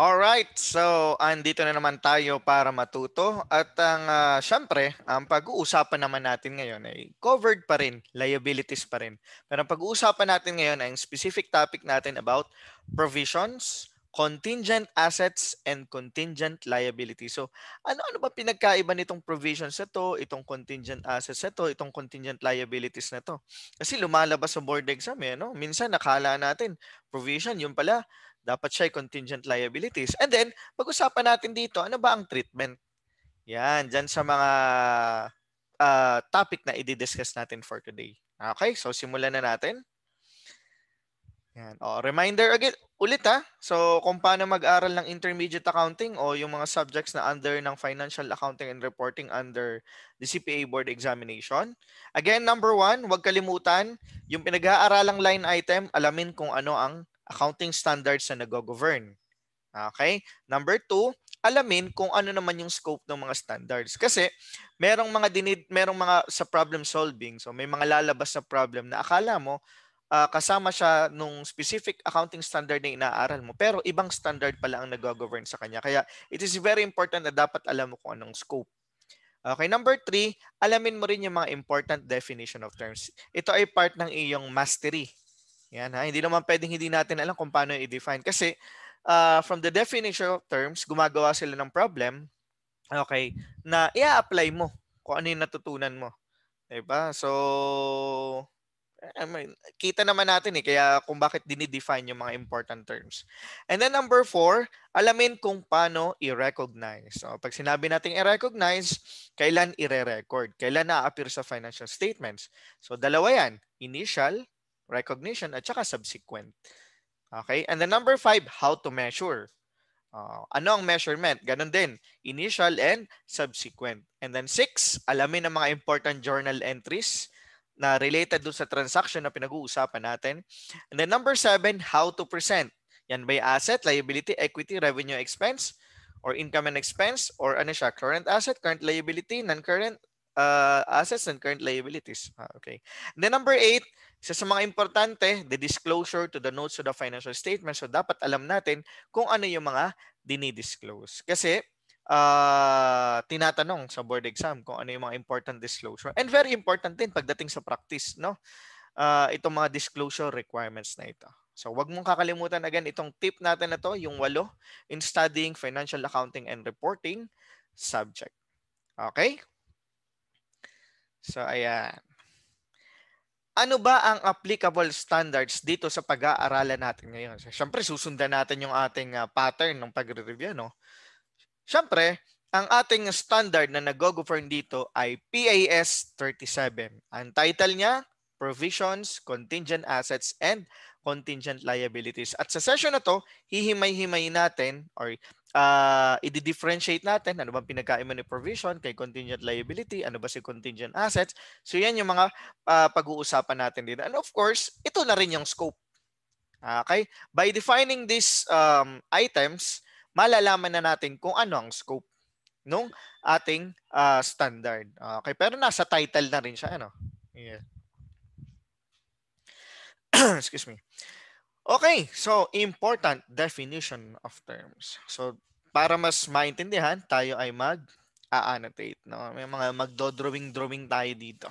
Alright, so andito na naman tayo para matuto at ang uh, syempre, ang pag-uusapan naman natin ngayon ay covered pa rin, liabilities pa rin. Pero ang pag-uusapan natin ngayon ay ang specific topic natin about provisions, contingent assets, and contingent liabilities. So ano-ano ba pinagkaiba nitong provisions na to, itong contingent assets na to, itong contingent liabilities na to? Kasi lumalabas sa board exam eh, no? Minsan nakala natin provision, yung pala dapat siya ay contingent liabilities. And then, pag-usapan natin dito, ano ba ang treatment? Yan, dyan sa mga uh, topic na i-discuss natin for today. Okay, so simulan na natin. Yan. O, reminder again, ulit ha. So, kung paano mag-aral ng intermediate accounting o yung mga subjects na under ng financial accounting and reporting under the CPA board examination. Again, number one, huwag kalimutan, yung pinag-aaralang line item, alamin kung ano ang accounting standards na nag-govern. Okay? Number two, alamin kung ano naman yung scope ng mga standards. Kasi merong mga dinid, merong mga sa problem solving, so may mga lalabas na problem na akala mo uh, kasama siya nung specific accounting standard na inaaral mo, pero ibang standard pala ang nag-govern sa kanya. Kaya it is very important na dapat alam mo kung anong scope. Okay, number three, alamin mo rin yung mga important definition of terms. Ito ay part ng iyong mastery yan ha, hindi naman pwedeng hindi natin alam kung paano i-define. Kasi uh, from the definition of terms, gumagawa sila ng problem, okay, na i-apply mo kung ano yung natutunan mo. Diba? So, I mean, kita naman natin eh, kaya kung bakit dinidefine yung mga important terms. And then number four, alamin kung paano i-recognize. So, pag sinabi natin i-recognize, kailan i-record? Kailan na-appear sa financial statements? So, dalawa yan. Initial recognition, at saka subsequent. Okay? And the number five, how to measure. Uh, ano ang measurement? Ganon din. Initial and subsequent. And then six, alamin ang mga important journal entries na related dun sa transaction na pinag-uusapan natin. And then number seven, how to present. Yan by asset, liability, equity, revenue, expense, or income and expense, or ano siya, current asset, current liability, non-current uh, assets, and current liabilities. Ah, okay. And then number eight, isa sa mga importante, the disclosure to the notes of the financial statement. So dapat alam natin kung ano yung mga dinidisclose. Kasi uh, tinatanong sa board exam kung ano yung mga important disclosure. And very important din pagdating sa practice, no? Uh, itong mga disclosure requirements na ito. So wag mong kakalimutan again itong tip natin na to, yung walo, in studying financial accounting and reporting subject. Okay? So ayan ano ba ang applicable standards dito sa pag-aaralan natin ngayon? Siyempre, susundan natin yung ating uh, pattern ng pagre-review. No? Siyempre, ang ating standard na nag-govern dito ay PAS 37. Ang title niya, Provisions, Contingent Assets, and Contingent Liabilities. At sa session na to, hihimay-himay natin or uh, i-differentiate natin ano bang pinagkaiba ni provision kay contingent liability, ano ba si contingent assets. So yan yung mga uh, pag-uusapan natin dito. And of course, ito na rin yung scope. Okay? By defining these um, items, malalaman na natin kung ano ang scope nung ating uh, standard. Okay, pero nasa title na rin siya ano. Yeah. Excuse me. Okay, so important definition of terms. So para mas maintindihan, tayo ay mag a-annotate. No? May mga magdo-drawing-drawing tayo dito.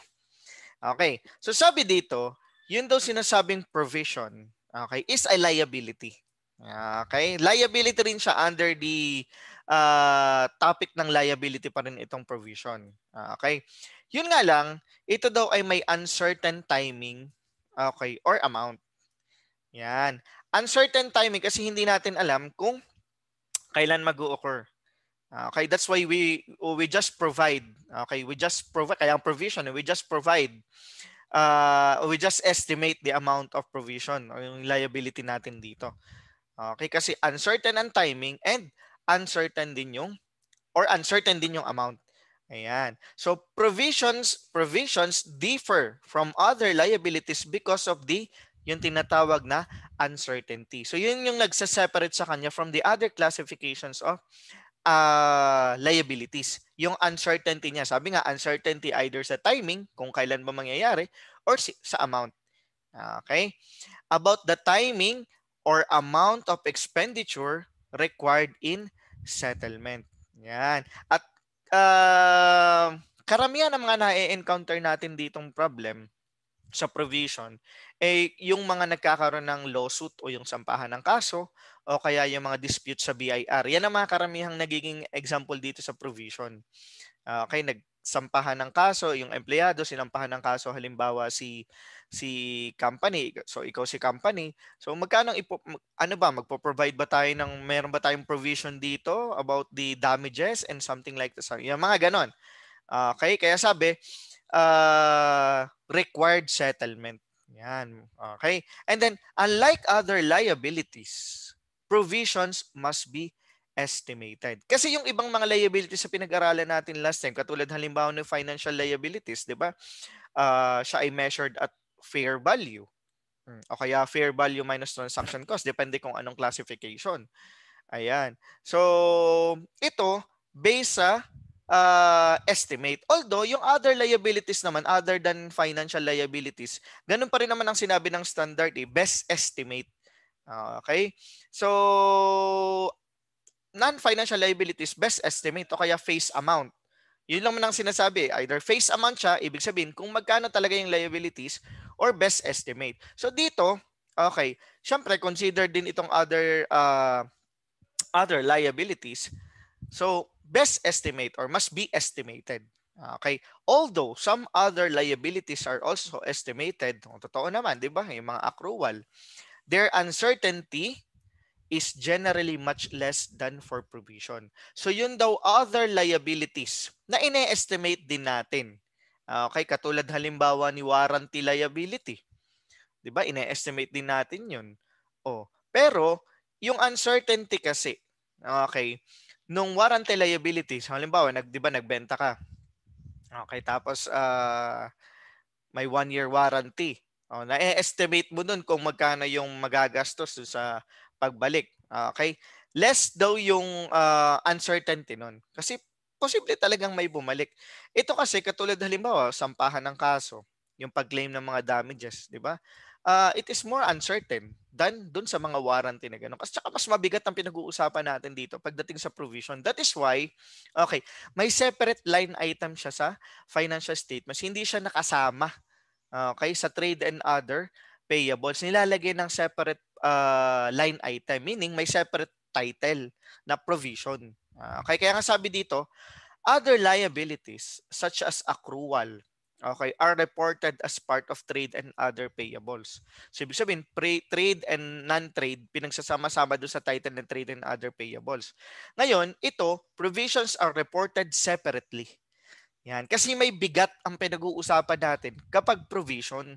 Okay, so sabi dito, yun daw sinasabing provision, okay, is a liability. Okay, liability rin siya under the uh, topic ng liability pa rin itong provision. Okay, yun nga lang, ito daw ay may uncertain timing, okay, or amount. Yan. Uncertain timing kasi hindi natin alam kung kailan mag-occur. Okay, that's why we we just provide. Okay, we just provide kaya ang provision, we just provide uh, we just estimate the amount of provision o yung liability natin dito. Okay, kasi uncertain ang timing and uncertain din yung or uncertain din yung amount. Ayan. So provisions provisions differ from other liabilities because of the yung tinatawag na uncertainty. So yun yung nagsa-separate sa kanya from the other classifications of uh, liabilities. Yung uncertainty niya. Sabi nga, uncertainty either sa timing, kung kailan ba mangyayari, or si, sa amount. Okay? About the timing or amount of expenditure required in settlement. Yan. At uh, karamihan ng mga na-encounter natin ditong problem sa provision eh yung mga nagkakaroon ng lawsuit o yung sampahan ng kaso o kaya yung mga dispute sa BIR. Yan ang mga karamihang nagiging example dito sa provision. Uh, okay, nagsampahan ng kaso, yung empleyado sinampahan ng kaso halimbawa si si company. So ikaw si company. So magkano ipo, ano ba magpo-provide ba tayo ng meron ba tayong provision dito about the damages and something like that. Yung mga ganon. Okay, kaya sabi uh, required settlement. Yan. Okay? And then unlike other liabilities, provisions must be estimated. Kasi yung ibang mga liabilities sa pinag-aralan natin last time, katulad halimbawa ng financial liabilities, 'di ba? Uh, siya ay measured at fair value. Hmm, o kaya fair value minus transaction cost. Depende kung anong classification. Ayan. So, ito, based sa uh, estimate. Although, yung other liabilities naman, other than financial liabilities, ganun pa rin naman ang sinabi ng standard, eh, best estimate. Uh, okay? So, non-financial liabilities, best estimate o kaya face amount. Yun lang man ang sinasabi. Either face amount siya, ibig sabihin kung magkano talaga yung liabilities or best estimate. So dito, okay, syempre consider din itong other uh, other liabilities. So best estimate or must be estimated. Okay. Although some other liabilities are also estimated, totoo naman, 'di ba? Yung mga accrual, their uncertainty is generally much less than for provision. So yun daw other liabilities na ine-estimate din natin. Okay, katulad halimbawa ni warranty liability. 'Di ba? Ine-estimate din natin 'yun. Oh, pero yung uncertainty kasi, okay, nung warranty liabilities, halimbawa, nag 'di ba nagbenta ka. Okay, tapos uh, may one year warranty. Oh, na-estimate mo nun kung magkano yung magagastos sa pagbalik. Okay? Less daw yung uh, uncertainty nun. Kasi posible talagang may bumalik. Ito kasi katulad halimbawa, sampahan ng kaso, yung pag-claim ng mga damages, di ba? Uh, it is more uncertain than dun sa mga warranty na gano'n. Kasi tsaka mas mabigat ang pinag-uusapan natin dito pagdating sa provision. That is why, okay, may separate line item siya sa financial statements. Hindi siya nakasama okay, sa trade and other payables. Nilalagay ng separate uh, line item, meaning may separate title na provision. Uh, okay, kaya nga sabi dito, other liabilities such as accrual, okay, are reported as part of trade and other payables. So ibig sabihin, pre- trade and non-trade, pinagsasama-sama doon sa title ng trade and other payables. Ngayon, ito, provisions are reported separately. Yan. Kasi may bigat ang pinag-uusapan natin kapag provision.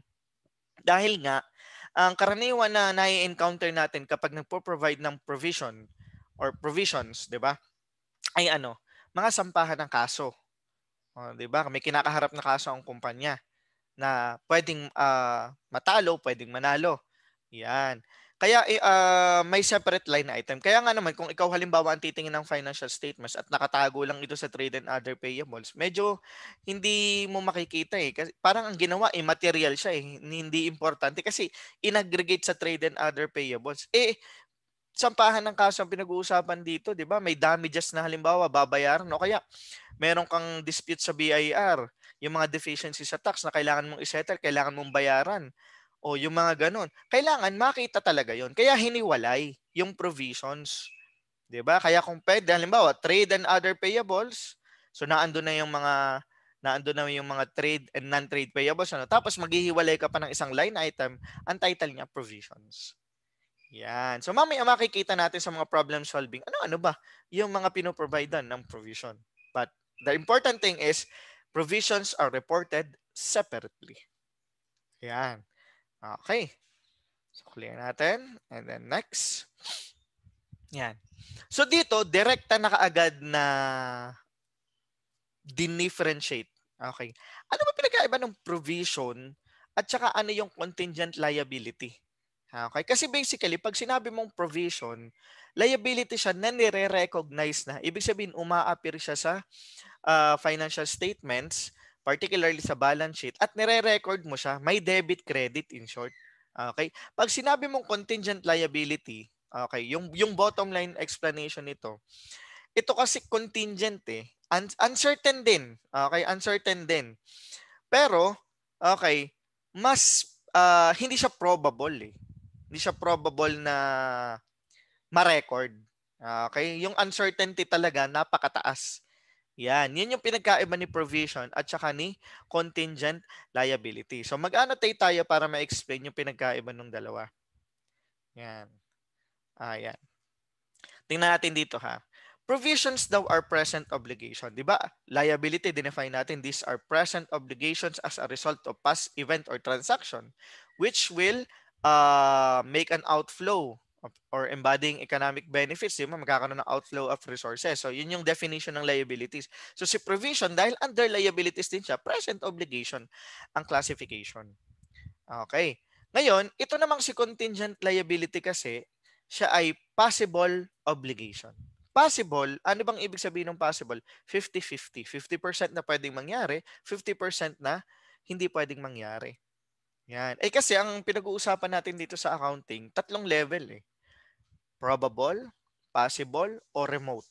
Dahil nga, ang karaniwan na nai-encounter natin kapag nagpo-provide ng provision or provisions, 'di ba? Ay ano, mga sampahan ng kaso. 'di ba? May kinakaharap na kaso ang kumpanya na pwedeng uh, matalo, pwedeng manalo. Yan. Kaya uh, may separate line item. Kaya nga naman kung ikaw halimbawa ang titingin ng financial statements at nakatago lang ito sa trade and other payables, medyo hindi mo makikita eh. Kasi parang ang ginawa immaterial siya eh, hindi importante kasi inaggregate sa trade and other payables. Eh sampahan ng kaso ang pinag-uusapan dito, 'di ba? May damages na halimbawa babayaran o kaya meron kang dispute sa BIR, yung mga deficiency sa tax na kailangan mong isettle, kailangan mong bayaran o yung mga ganun. Kailangan makita talaga yon Kaya hiniwalay yung provisions. 'Di ba? Kaya kung pwede, halimbawa, trade and other payables, so naando na yung mga naando na yung mga trade and non-trade payables ano. Tapos maghihiwalay ka pa ng isang line item, ang title niya provisions. Yan. So mamaya makikita natin sa mga problem solving, ano-ano ba yung mga pinoprovidean ng provision. But the important thing is, provisions are reported separately. Yan. Okay. So, clear natin. And then next. Yan. So, dito, direkta na kaagad na dinifferentiate. Okay. Ano ba pinagkaiba ng provision at saka ano yung contingent liability? Okay. Kasi basically, pag sinabi mong provision, liability siya na nire-recognize na. Ibig sabihin, uma-appear siya sa uh, financial statements particularly sa balance sheet, at nire-record mo siya, may debit credit in short. Okay? Pag sinabi mong contingent liability, Okay, yung yung bottom line explanation nito. Ito kasi contingent eh. Un- uncertain din. Okay, uncertain din. Pero okay, mas uh, hindi siya probable eh. Hindi siya probable na ma-record. Okay, yung uncertainty talaga napakataas. Yan, yan yung pinagkaiba ni provision at saka ni contingent liability. So mag-annotate tayo para ma-explain yung pinagkaiba ng dalawa. Yan. Ayan. Tingnan natin dito ha. Provisions daw are present obligation. Di ba? Liability, dinefine natin, these are present obligations as a result of past event or transaction which will uh, make an outflow or embodying economic benefits, di ba? Magkakaroon ng outflow of resources. So, yun yung definition ng liabilities. So, si provision, dahil under liabilities din siya, present obligation ang classification. Okay. Ngayon, ito namang si contingent liability kasi, siya ay possible obligation. Possible, ano bang ibig sabihin ng possible? 50-50. 50% na pwedeng mangyari, 50% na hindi pwedeng mangyari. Yan. Eh kasi ang pinag-uusapan natin dito sa accounting, tatlong level eh. Probable, possible, or remote.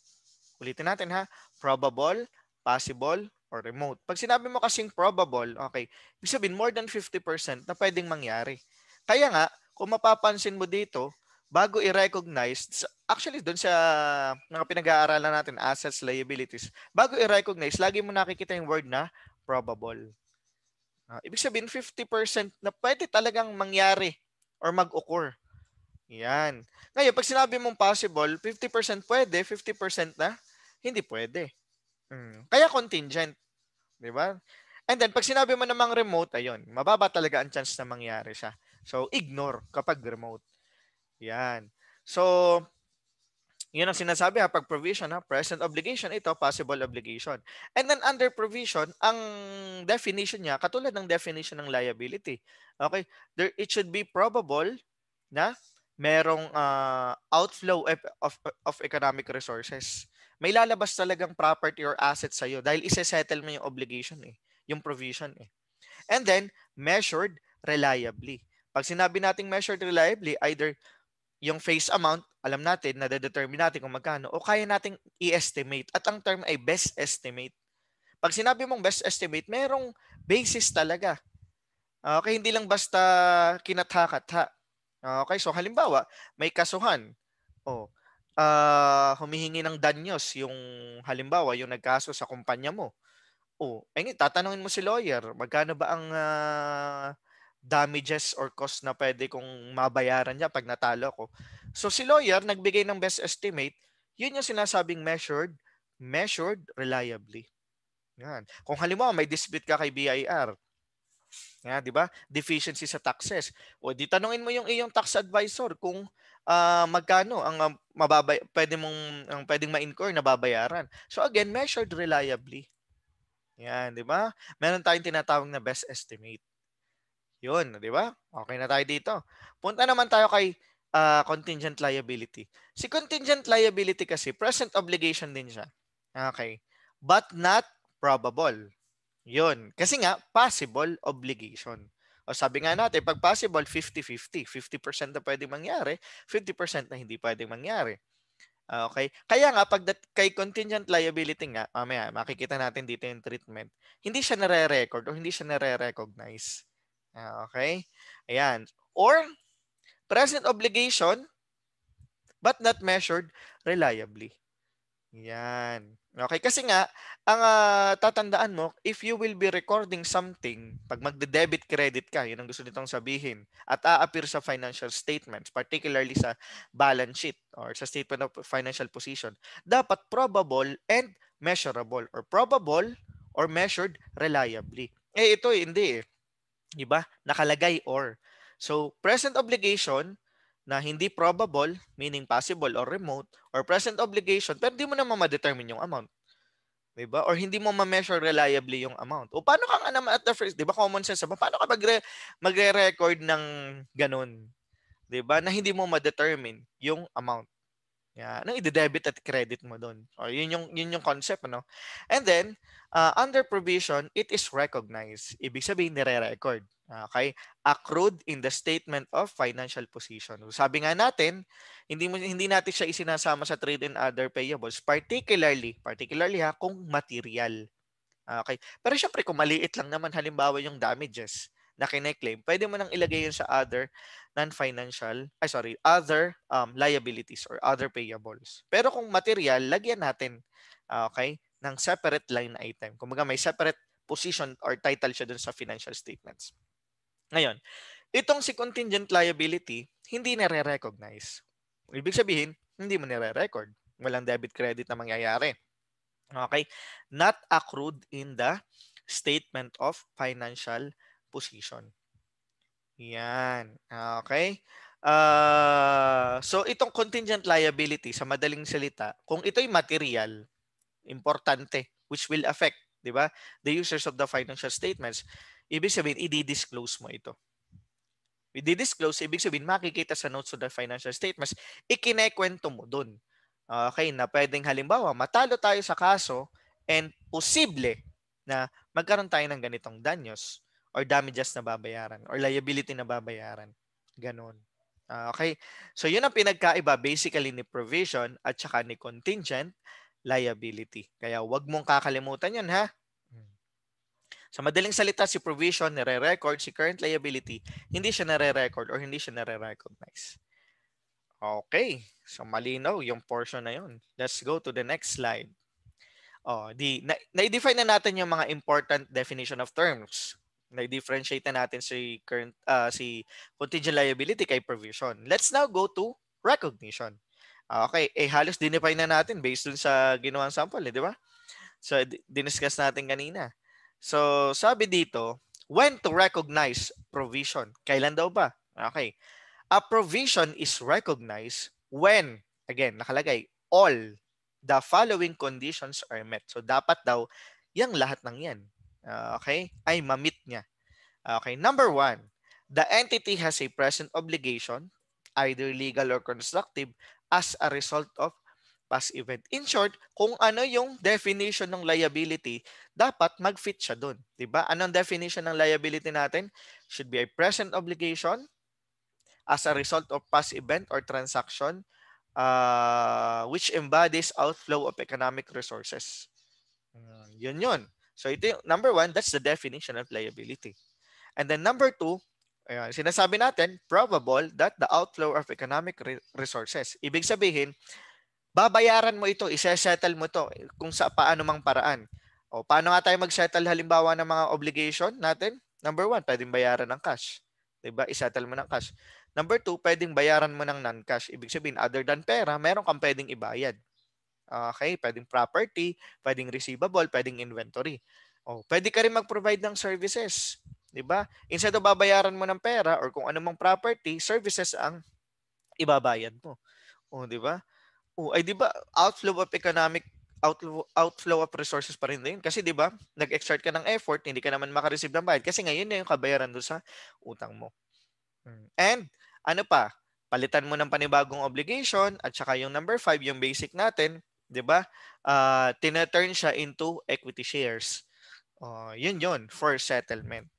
Ulitin natin ha. Probable, possible, or remote. Pag sinabi mo kasing probable, okay, ibig sabihin more than 50% na pwedeng mangyari. Kaya nga, kung mapapansin mo dito, bago i-recognize, actually doon sa mga pinag-aaralan natin, assets, liabilities, bago i-recognize, lagi mo nakikita yung word na probable. Uh, ibig sabihin, 50% na pwede talagang mangyari or mag-occur. Yan. Ngayon, pag sinabi mong possible, 50% pwede, 50% na hindi pwede. Mm. Kaya contingent. Di ba? And then, pag sinabi mo namang remote, ayun, mababa talaga ang chance na mangyari siya. So, ignore kapag remote. Yan. So, yun ang sinasabi ha, pag provision ha, present obligation, ito possible obligation. And then under provision, ang definition niya, katulad ng definition ng liability. Okay? There, it should be probable na merong uh, outflow of, of, of economic resources. May lalabas talagang property or asset sa'yo dahil isa-settle mo yung obligation eh, yung provision eh. And then, measured reliably. Pag sinabi nating measured reliably, either yung face amount, alam natin, na determine natin kung magkano, o kaya nating i-estimate. At ang term ay best estimate. Pag sinabi mong best estimate, merong basis talaga. Okay, hindi lang basta kinatha-katha. Okay, so halimbawa, may kasuhan. O, uh, humihingi ng danyos yung halimbawa, yung nagkaso sa kumpanya mo. O, eh, tatanungin mo si lawyer, magkano ba ang uh, damages or cost na pwede kong mabayaran niya pag natalo ko. So si lawyer nagbigay ng best estimate, yun yung sinasabing measured, measured reliably. Yan. Kung halimbawa may dispute ka kay BIR, yan, di ba? Deficiency sa taxes. O di tanungin mo yung iyong tax advisor kung uh, magkano ang uh, mababay pwede mong ang pwedeng ma-incur na babayaran. So again, measured reliably. Yan, di ba? Meron tayong tinatawag na best estimate. Yun, di ba? Okay na tayo dito. Punta naman tayo kay uh, contingent liability. Si contingent liability kasi, present obligation din siya. Okay. But not probable. Yun. Kasi nga, possible obligation. O sabi nga natin, pag possible, 50-50. 50% na pwede mangyari, 50% na hindi pwede mangyari. Okay? Kaya nga, pag that, kay contingent liability nga, mamaya, makikita natin dito yung treatment, hindi siya nare-record o hindi siya nare-recognize. Ah, okay? Ayan. Or, present obligation, but not measured reliably. Yan. Okay, kasi nga, ang uh, tatandaan mo, if you will be recording something, pag magde-debit credit ka, yun ang gusto nitong sabihin, at a-appear sa financial statements, particularly sa balance sheet or sa statement of financial position, dapat probable and measurable or probable or measured reliably. Eh, ito hindi eh. 'di ba? Nakalagay or. So, present obligation na hindi probable, meaning possible or remote, or present obligation, pero hindi mo naman ma-determine yung amount. 'Di ba? Or hindi mo ma-measure reliably yung amount. O paano ka nga naman at the first, 'di ba common sense ba? Paano ka magre- magre-record ng ganun? 'Di ba? Na hindi mo ma-determine yung amount. Yeah, ano i-debit at credit mo doon. Or yun yung yun yung concept, no? And then uh, under provision, it is recognized. Ibig sabihin nire-record. Okay? Accrued in the statement of financial position. Sabi nga natin, Hindi hindi natin siya isinasama sa trade and other payables, particularly, particularly ha kung material. Okay? Pero syempre kung maliit lang naman halimbawa yung damages na kine-claim, pwede mo nang ilagay yun sa other non-financial, ay sorry, other um, liabilities or other payables. Pero kung material, lagyan natin okay, ng separate line item. Kumbaga may separate position or title siya dun sa financial statements. Ngayon, itong si contingent liability, hindi nare-recognize. Ibig sabihin, hindi mo nire-record. Walang debit credit na mangyayari. Okay? Not accrued in the statement of financial position. Yan. Okay? Uh, so itong contingent liability sa madaling salita, kung ito'y material, importante which will affect, 'di ba? The users of the financial statements, ibig sabihin i-disclose mo ito. I-disclose, ibig sabihin makikita sa notes of the financial statements, ikinekwento mo doon. Okay, na pwedeng halimbawa, matalo tayo sa kaso and posible na magkaroon tayo ng ganitong danyos or damages na babayaran or liability na babayaran. Ganon. Okay? So, yun ang pinagkaiba basically ni provision at saka ni contingent liability. Kaya wag mong kakalimutan yun, ha? Sa madaling salita, si provision nire-record, si current liability, hindi siya nare-record or hindi siya nare-recognize. Okay. So malinaw yung portion na yun. Let's go to the next slide. Oh, di na, na-define na natin yung mga important definition of terms. Na-differentiate na natin si current uh, si contingent liability kay provision. Let's now go to recognition. Okay, eh halos dinefine na natin based dun sa ginawang sample, eh, di ba? So diniscuss natin kanina. So, sabi dito, when to recognize provision. Kailan daw ba? Okay. A provision is recognized when, again, nakalagay, all the following conditions are met. So, dapat daw, yung lahat ng yan, uh, okay, ay mamit niya. Okay. Number one, the entity has a present obligation, either legal or constructive, as a result of past event. In short, kung ano yung definition ng liability, dapat mag-fit siya doon. Diba? Anong definition ng liability natin? Should be a present obligation as a result of past event or transaction uh, which embodies outflow of economic resources. Uh, yun yun. So ito yung, number one, that's the definition of liability. And then number two, ayan, sinasabi natin, probable that the outflow of economic re- resources. Ibig sabihin, babayaran mo ito, isesettle mo ito kung sa paano mang paraan. O paano nga tayo mag-settle halimbawa ng mga obligation natin? Number one, pwedeng bayaran ng cash. Diba? Isettle mo ng cash. Number two, pwedeng bayaran mo ng non-cash. Ibig sabihin, other than pera, meron kang pwedeng ibayad. Okay? Pwedeng property, pwedeng receivable, pwedeng inventory. O, pwede ka rin mag-provide ng services. Diba? Instead of babayaran mo ng pera or kung anumang property, services ang ibabayad mo. O, di ba? Oh, ay 'di ba outflow of economic outflow, outflow of resources pa rin din. Kasi 'di ba, nag-exert ka ng effort, hindi ka naman makareceive ng bayad kasi ngayon na yung kabayaran doon sa utang mo. Hmm. And ano pa, palitan mo ng panibagong obligation at saka yung number 5, yung basic natin, 'di ba? Uh, tina-turn siya into equity shares. Uh, yun yun for settlement.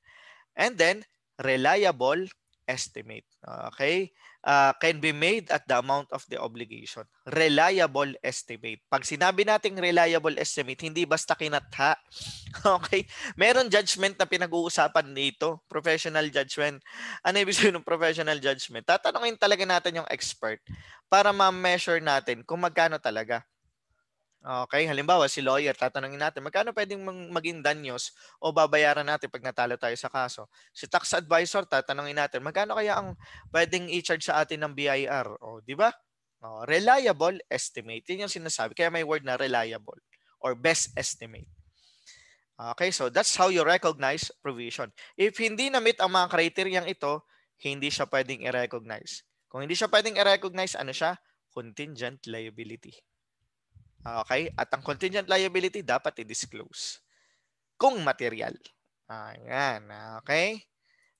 And then reliable estimate. Okay? uh, can be made at the amount of the obligation. Reliable estimate. Pag sinabi nating reliable estimate, hindi basta kinatha. Okay? Meron judgment na pinag-uusapan dito. Professional judgment. Ano ibig sabihin ng professional judgment? Tatanungin talaga natin yung expert para ma-measure natin kung magkano talaga. Okay, halimbawa si lawyer, tatanungin natin, magkano pwedeng maging danyos o babayaran natin pag natalo tayo sa kaso? Si tax advisor, tatanungin natin, magkano kaya ang pwedeng i-charge sa atin ng BIR? O, di ba? O, reliable estimate. Yun yung sinasabi. Kaya may word na reliable or best estimate. Okay, so that's how you recognize provision. If hindi na-meet ang mga kriteryang ito, hindi siya pwedeng i-recognize. Kung hindi siya pwedeng i-recognize, ano siya? Contingent liability. Okay? At ang contingent liability dapat i-disclose. Kung material. Ayan. Okay?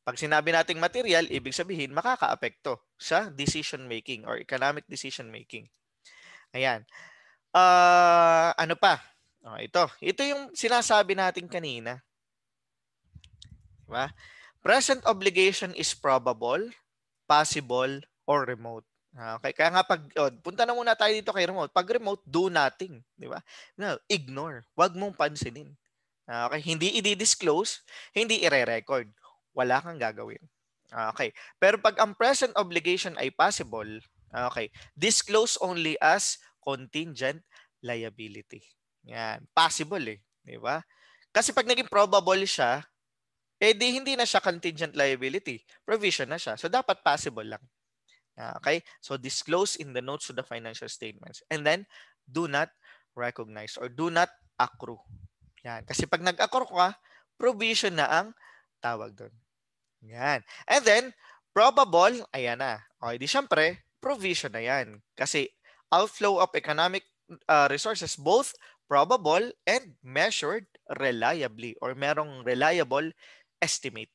Pag sinabi nating material, ibig sabihin makaka-apekto sa decision making or economic decision making. Ayan. Uh, ano pa? Oh, ito. Ito yung sinasabi natin kanina. Diba? Present obligation is probable, possible, or remote. Okay, kaya nga pag oh, punta na muna tayo dito kay remote. Pag remote, do nothing, di ba? No, ignore. Huwag mong pansinin. Okay, hindi i-disclose, hindi i-record. Wala kang gagawin. Okay. Pero pag ang present obligation ay possible, okay, disclose only as contingent liability. Yan, possible eh, di ba? Kasi pag naging probable siya, eh di hindi na siya contingent liability. Provision na siya. So dapat possible lang. Ah, okay? So disclose in the notes to the financial statements. And then, do not recognize or do not accrue. Yan. Kasi pag nag-accrue ka, provision na ang tawag doon. Yan. And then, probable, ayan na. Okay, di syempre, provision na yan. Kasi outflow of economic uh, resources, both probable and measured reliably or merong reliable estimate.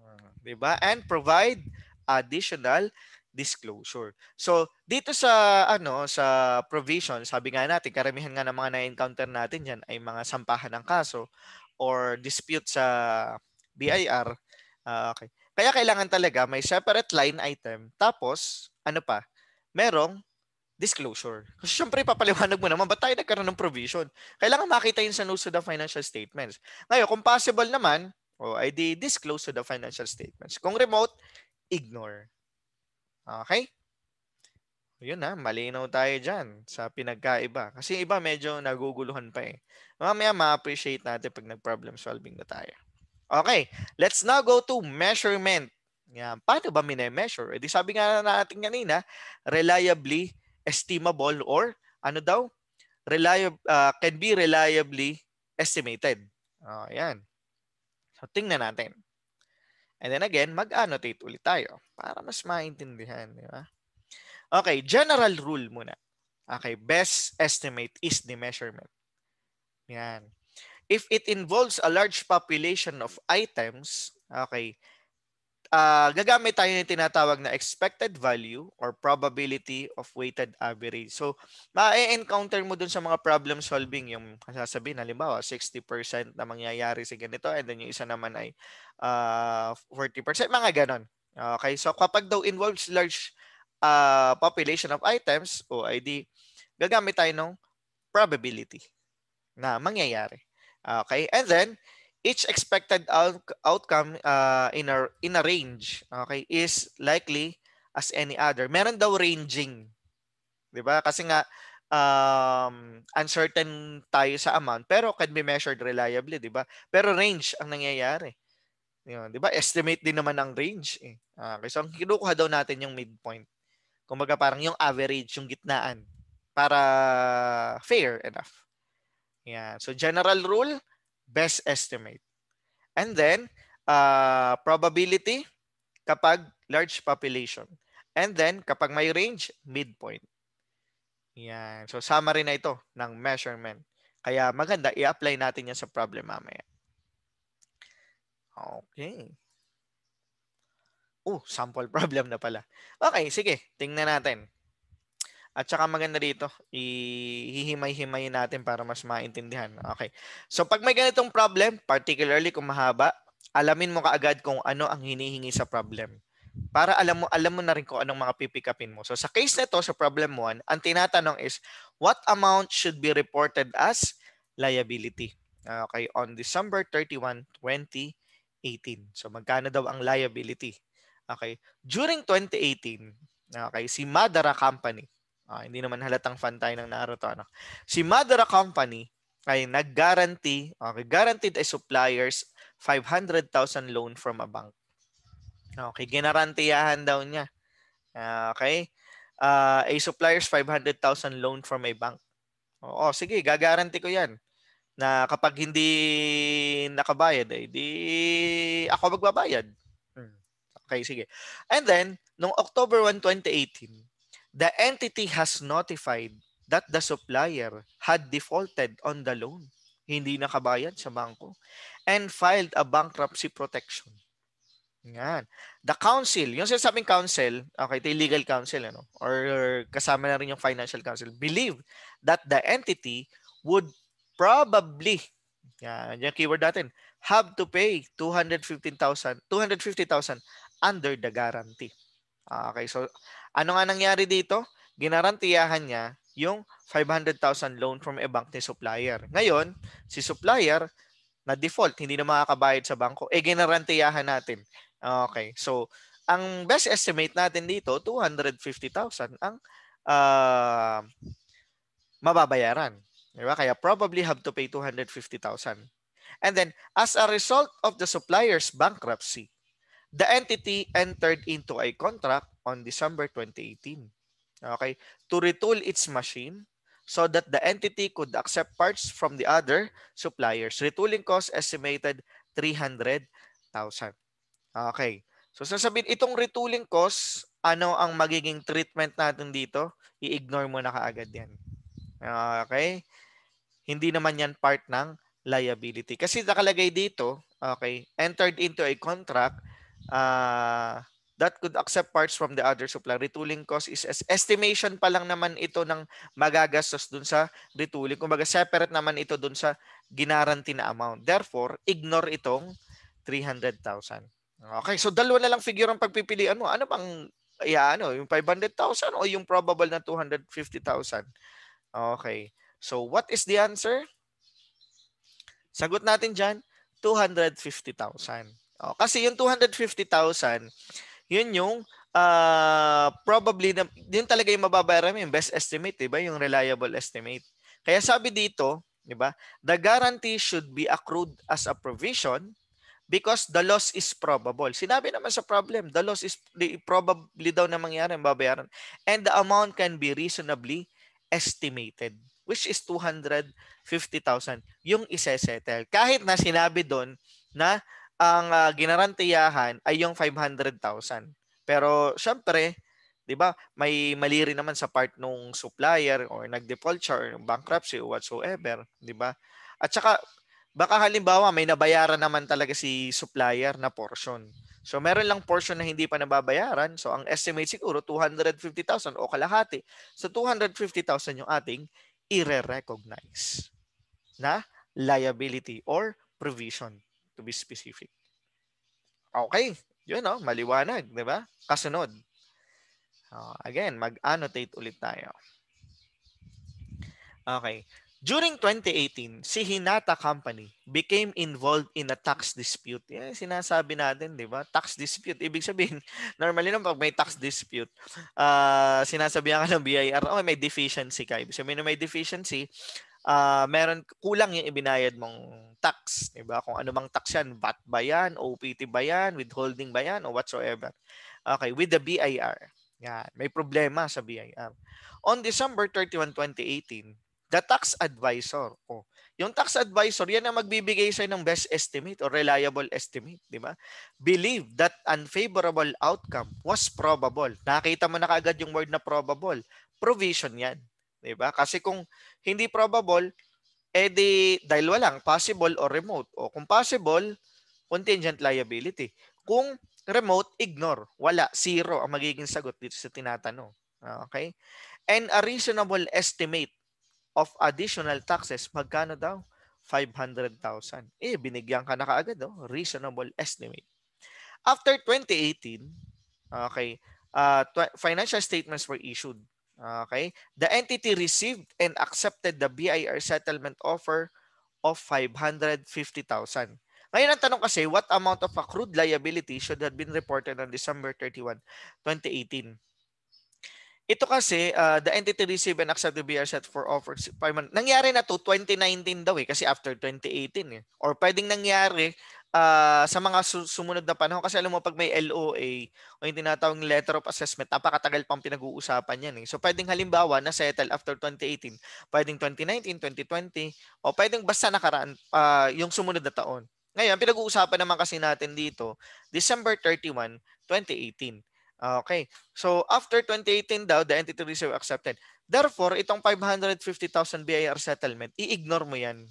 Uh, 'di ba? And provide additional disclosure. So, dito sa ano sa provision, sabi nga natin, karamihan nga ng mga na-encounter natin diyan ay mga sampahan ng kaso or dispute sa BIR. Uh, ah, okay. Kaya kailangan talaga may separate line item tapos ano pa? Merong disclosure. Kasi syempre papaliwanag mo naman, ba't tayo nagkaroon ng provision? Kailangan makita yun sa notes of the financial statements. Ngayon, kung possible naman, o oh, ay di disclose to the financial statements. Kung remote, ignore. Okay? Yun na, malinaw tayo dyan sa pinagkaiba. Kasi iba medyo naguguluhan pa eh. Mamaya ma-appreciate natin pag nag-problem solving na tayo. Okay, let's now go to measurement. Yan. Paano ba mine-measure? Eh, di sabi nga natin kanina, reliably estimable or ano daw? Reliable, uh, can be reliably estimated. Oh, yan. So, tingnan natin. And then again, mag-annotate ulit tayo para mas maintindihan. Di ba? Okay, general rule muna. Okay, best estimate is the measurement. Yan. If it involves a large population of items, okay, uh, gagamit tayo ng tinatawag na expected value or probability of weighted average. So, ma-encounter mo dun sa mga problem solving yung sasabihin, halimbawa, 60% na mangyayari sa ganito and then yung isa naman ay uh, ah, 40%, mga ganon. Okay, so kapag daw involves large uh, population of items o ID, gagamit tayo ng probability na mangyayari. Okay, and then each expected out- outcome uh, in a in a range okay is likely as any other. Meron daw ranging 'di ba? Kasi nga um, uncertain tayo sa amount pero can be measured reliably 'di ba? Pero range ang nangyayari. Yun 'di ba? Estimate din naman ang range eh. Okay so kinukuha daw natin yung midpoint. Kumbaga parang yung average yung gitnaan. Para fair enough. Yeah so general rule best estimate. And then, uh, probability kapag large population. And then, kapag may range, midpoint. Yan. So, summary na ito ng measurement. Kaya maganda, i-apply natin yan sa problem mamaya. Okay. Oh, sample problem na pala. Okay, sige. Tingnan natin. At saka maganda dito, ihihimay-himayin natin para mas maintindihan. Okay. So pag may ganitong problem, particularly kung mahaba, alamin mo kaagad kung ano ang hinihingi sa problem. Para alam mo alam mo na rin kung anong mga pipikapin mo. So sa case nito sa problem 1, ang tinatanong is what amount should be reported as liability? Okay, on December 31, 2018. So magkano daw ang liability? Okay. During 2018, okay, si Madara Company Uh, hindi naman halatang fan tayo ng Naruto. Ano? Si Madara Company ay nag-guarantee, okay, guaranteed a suppliers 500,000 loan from a bank. Okay, ginarantiyahan daw niya. Uh, okay? Uh, a suppliers 500,000 loan from a bank. Oo, sige, gagaranti ko 'yan. Na kapag hindi nakabayad, eh, di ako magbabayad. Hmm. Okay, sige. And then, noong October 1, 2018, the entity has notified that the supplier had defaulted on the loan, hindi nakabayad sa bangko, and filed a bankruptcy protection. Yan. The council, yung sinasabing council, okay, yung legal council, ano, or kasama na rin yung financial council, believe that the entity would probably, yan, yung keyword natin, have to pay 215,000, 250,000 under the guarantee. Okay, so Ano nga nangyari dito? Ginarantiyahan niya yung 500,000 loan from a bank ni supplier. Ngayon, si supplier na default, hindi na makakabayad sa bangko, eh ginarantiyahan natin. Okay. So, ang best estimate natin dito, 250,000 ang uh, mababayaran. Diba? Kaya probably have to pay 250,000. And then, as a result of the supplier's bankruptcy, the entity entered into a contract on December 2018 okay, to retool its machine so that the entity could accept parts from the other suppliers. Retooling cost estimated 300,000. Okay. So sasabihin, itong retooling cost, ano ang magiging treatment natin dito? I-ignore mo na kaagad yan. Okay? Hindi naman yan part ng liability. Kasi nakalagay dito, okay, entered into a contract uh, that could accept parts from the other supplier. Retooling cost is estimation pa lang naman ito ng magagastos dun sa retooling. Kumbaga separate naman ito dun sa ginaranti na amount. Therefore, ignore itong 300,000. Okay, so dalawa na lang figure ang pagpipilian mo. Ano bang yeah, ano, yung 500,000 o yung probable na 250,000? Okay. So what is the answer? Sagot natin diyan, 250,000. Oh, kasi yung 250,000 yun yung uh, probably, na, yun talaga yung mababayaran yung best estimate, di ba? Yung reliable estimate. Kaya sabi dito, di ba? The guarantee should be accrued as a provision because the loss is probable. Sinabi naman sa problem, the loss is probably daw na mangyari, babayaran. And the amount can be reasonably estimated which is 250,000 yung isesettle. Kahit na sinabi doon na ang uh, ginarantiyahan ay yung 500,000. Pero syempre, 'di ba? May mali rin naman sa part nung supplier or nag-default siya or bankruptcy or whatsoever, 'di ba? At saka baka halimbawa may nabayaran naman talaga si supplier na portion. So meron lang portion na hindi pa nababayaran. So ang estimate siguro 250,000 o kalahati. So 250,000 yung ating i-recognize na liability or provision to be specific. Okay, yun no, maliwanag, di ba? Kasunod. Uh, again, mag-annotate ulit tayo. Okay. During 2018, si Hinata Company became involved in a tax dispute. Yan sinasabi natin, di ba? Tax dispute. Ibig sabihin, normally naman pag may tax dispute, uh, sinasabihan ka ng BIR, oh, may deficiency ka. Ibig sabihin na may deficiency, uh, meron kulang yung ibinayad mong tax, 'di ba? Kung ano mang tax 'yan, VAT ba 'yan, OPT ba 'yan, withholding ba 'yan o whatsoever. Okay, with the BIR. Yan, may problema sa BIR. On December 31, 2018, the tax advisor, oh, yung tax advisor, yan ang magbibigay sa ng best estimate or reliable estimate, di ba? Believe that unfavorable outcome was probable. Nakita mo na kaagad yung word na probable. Provision yan. 'Di ba? Kasi kung hindi probable, eh di dahil walang possible or remote. O kung possible, contingent liability. Kung remote, ignore. Wala, zero ang magiging sagot dito sa tinatanong. Okay? And a reasonable estimate of additional taxes, magkano daw? 500,000. Eh, binigyan ka na kaagad, oh. reasonable estimate. After 2018, okay, uh, financial statements were issued. Okay? The entity received and accepted the BIR settlement offer of 550,000. Ngayon ang tanong kasi, what amount of accrued liability should have been reported on December 31, 2018? Ito kasi, uh, the entity received and accepted BIR set for offer. Nangyari na to 2019 daw eh, kasi after 2018 eh. Or pwedeng nangyari uh, sa mga su- sumunod na panahon kasi alam mo pag may LOA o yung tinatawag letter of assessment napakatagal pang pinag-uusapan yan eh. So pwedeng halimbawa na settle after 2018, pwedeng 2019, 2020 o pwedeng basta nakaraan uh, yung sumunod na taon. Ngayon, pinag-uusapan naman kasi natin dito December 31, 2018. Okay. So after 2018 daw, the entity reserve accepted. Therefore, itong 550,000 BIR settlement, i-ignore mo yan.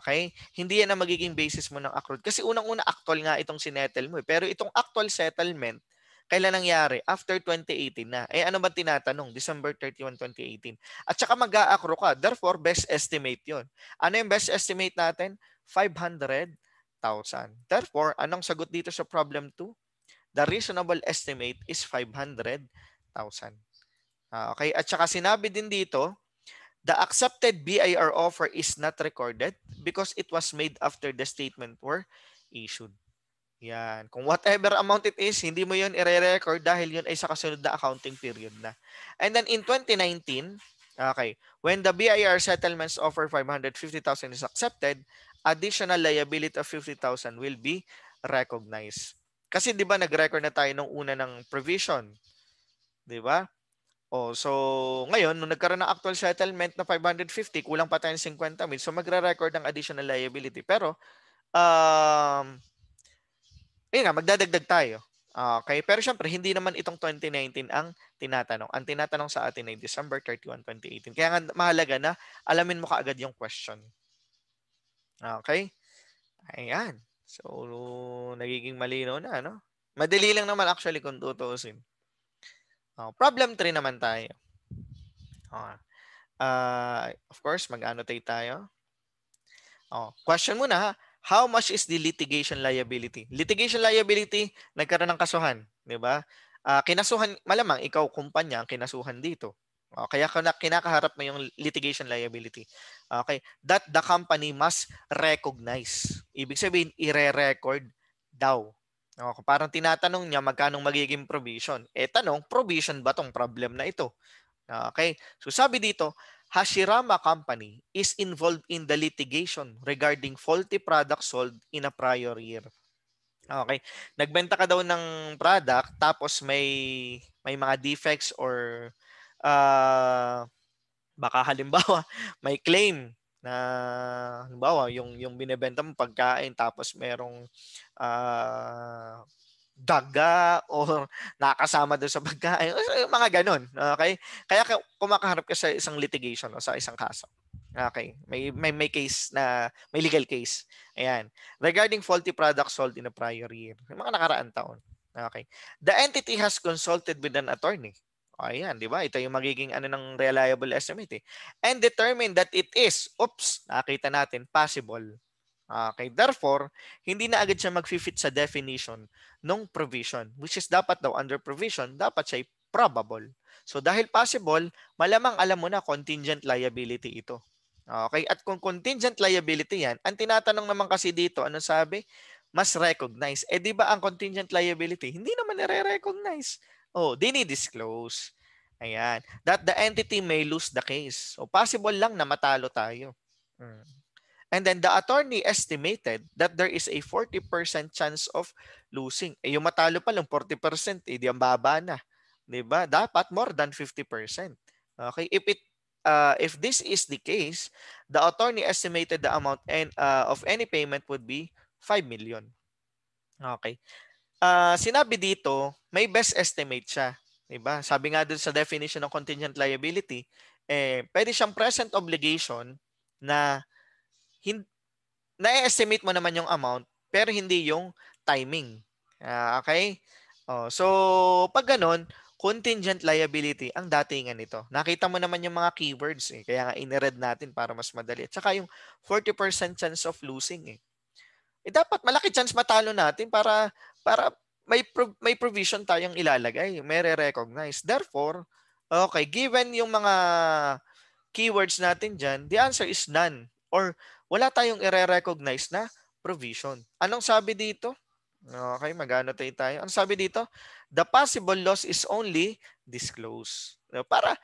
Okay? Hindi yan ang magiging basis mo ng accrued. Kasi unang-una actual nga itong sinettle mo. Eh. Pero itong actual settlement, kailan nangyari? After 2018 na. Eh ano ba tinatanong? December 31, 2018. At saka mag-a-accrue ka. Therefore, best estimate yon. Ano yung best estimate natin? 500,000. Therefore, anong sagot dito sa problem 2? The reasonable estimate is 500,000. Uh, okay, at saka sinabi din dito, the accepted BIR offer is not recorded because it was made after the statement were issued. Yan. Kung whatever amount it is, hindi mo yun i-record dahil yun ay sa kasunod na accounting period na. And then in 2019, okay, when the BIR settlements offer 550,000 is accepted, additional liability of 50,000 will be recognized. Kasi 'di ba nag-record na tayo nung una ng provision. 'Di ba? Oh, so ngayon nung nagkaroon ng actual settlement na 550, kulang pa tayo ng 50 mil. So magre-record ng additional liability. Pero um ayun nga, magdadagdag tayo. Okay, pero syempre hindi naman itong 2019 ang tinatanong. Ang tinatanong sa atin ay December 31, 2018. Kaya nga mahalaga na alamin mo kaagad yung question. Okay? Ayan. So, nagiging malinaw na, no? Madali lang naman actually kung tutuusin. Oh, problem 3 naman tayo. Oh. Uh, of course, mag-annotate tayo. Oh, question muna ha. How much is the litigation liability? Litigation liability, nagkaroon ng kasuhan, di ba? Uh, kinasuhan, malamang ikaw kumpanya ang kinasuhan dito. Uh, kaya kinakaharap mo yung litigation liability. Okay? That the company must recognize. Ibig sabihin, ire-record daw. Okay, parang tinatanong niya magkano magiging provision. Eh tanong, provision ba tong problem na ito? Okay? So sabi dito, Hashirama Company is involved in the litigation regarding faulty products sold in a prior year. Okay. Nagbenta ka daw ng product tapos may may mga defects or uh, baka halimbawa may claim na halimbawa yung yung binebenta mo pagkain tapos merong uh, daga or nakasama doon sa pagkain. Mga ganun. Okay? Kaya kumakaharap ka sa isang litigation o sa isang kaso. Okay. May, may, may case na, may legal case. Ayan. Regarding faulty products sold in a prior year. Mga nakaraan taon. Okay. The entity has consulted with an attorney. Ayan, di ba? Ito yung magiging ano ng reliable estimate eh. And determine that it is, oops, nakita natin, possible Okay, therefore, hindi na agad siya mag-fit sa definition ng provision, which is dapat daw under provision, dapat siya probable. So dahil possible, malamang alam mo na contingent liability ito. Okay, at kung contingent liability yan, ang tinatanong naman kasi dito, ano sabi? Mas recognize. Eh di ba ang contingent liability, hindi naman nire-recognize. Oh, dinidisclose. Ayan. That the entity may lose the case. So possible lang na matalo tayo. Hmm. And then the attorney estimated that there is a 40% chance of losing. Eh, yung matalo pa lang 40%, eh, di ang baba na. 'Di ba? Dapat more than 50%. Okay? If it uh, if this is the case, the attorney estimated the amount and uh, of any payment would be 5 million. Okay. Uh, sinabi dito, may best estimate siya. 'Di ba? Sabi nga dun sa definition ng contingent liability, eh, pwede siyang present obligation na hin- na-estimate mo naman yung amount pero hindi yung timing. Uh, okay? Oh, so pag ganun, contingent liability ang datingan nito. Nakita mo naman yung mga keywords eh. Kaya nga iniread natin para mas madali. At saka yung 40% chance of losing eh. Eh dapat malaki chance matalo natin para para may pro- may provision tayong ilalagay, may re-recognize. Therefore, okay, given yung mga keywords natin diyan, the answer is none or wala tayong i-recognize na provision. Anong sabi dito? Okay, mag-annotate tayo. Ano sabi dito? The possible loss is only disclosed. Para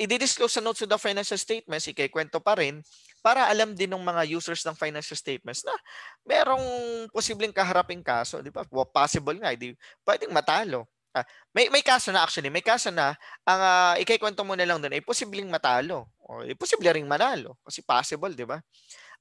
i-disclose sa notes of the financial statements, ikikwento pa rin para alam din ng mga users ng financial statements na merong posibleng kaharaping kaso, di ba? Possible nga, di pwedeng matalo. Ah, may may kaso na actually, may kaso na ang uh, ikikwento mo na lang doon ay posibleng matalo o eh, posible ring manalo kasi possible, di ba?